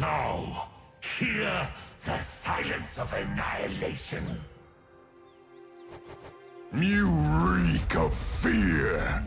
Now, hear the silence of annihilation. You reek of fear.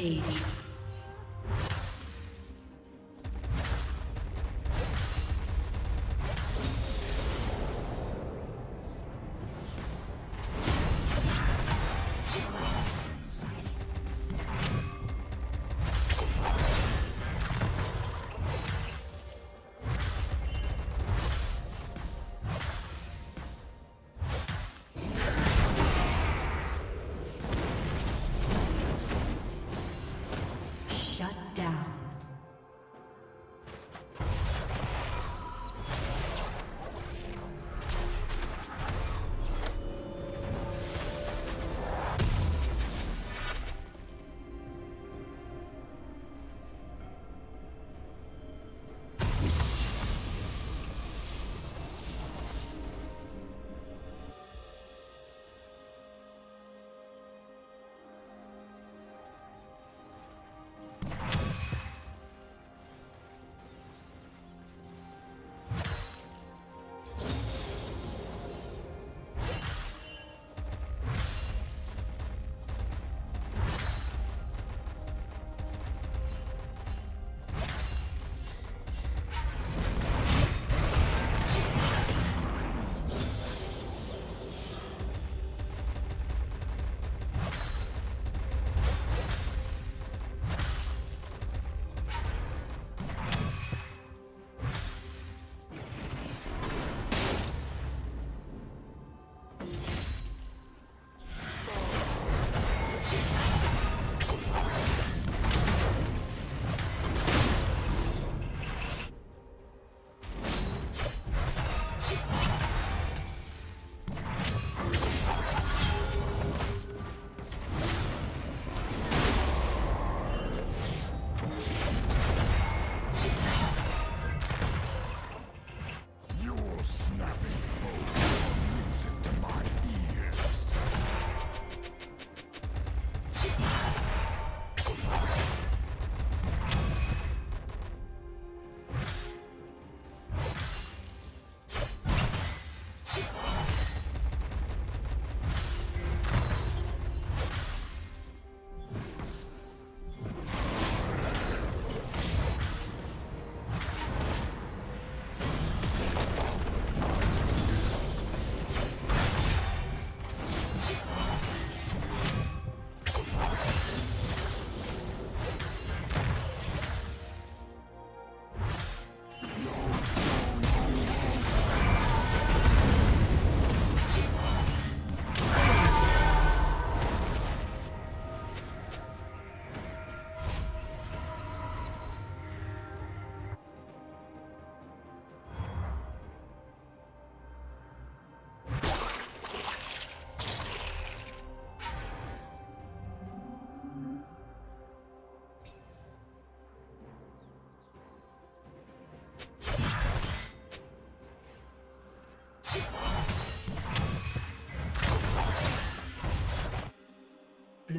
Rampage.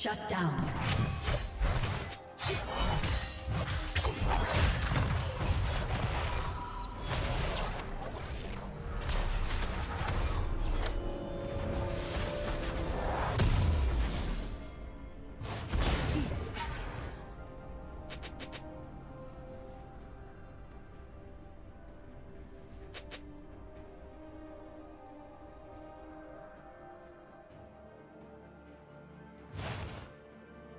Shut down.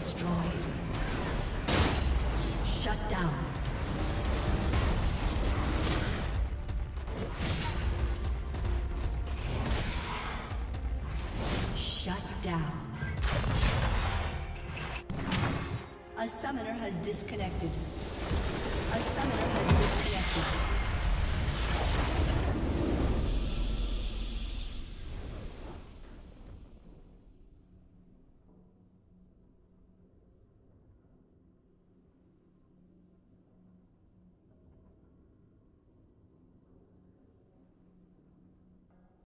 destroyed. Shut down. Shut down. A summoner has disconnected. A summoner has disconnected.